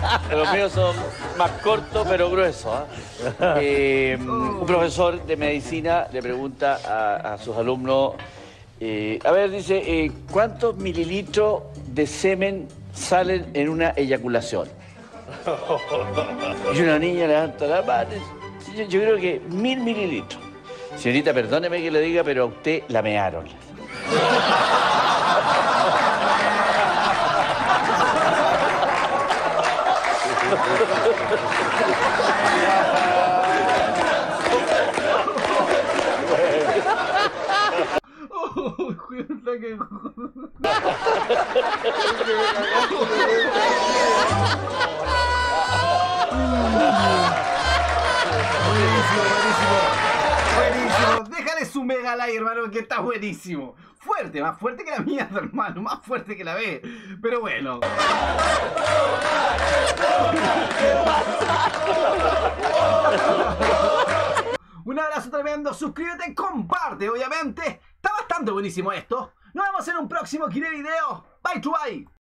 Los míos son más cortos pero gruesos. ¿ah? Eh, un profesor de medicina le pregunta a, a sus alumnos, eh, a ver, dice, eh, ¿cuántos mililitros de semen salen en una eyaculación? Y una niña levanta la mano. Yo, yo creo que mil mililitros. Señorita, perdóneme que le diga, pero a usted la mearon. Buenísimo. Déjale su mega like, hermano, que está buenísimo. Fuerte, más fuerte que la mierda, hermano. Más fuerte que la B. Pero bueno. Abrazo tremendo. Suscríbete, comparte, obviamente. Está bastante buenísimo esto. Nos vemos en un próximo Kine Video. Bye to bye.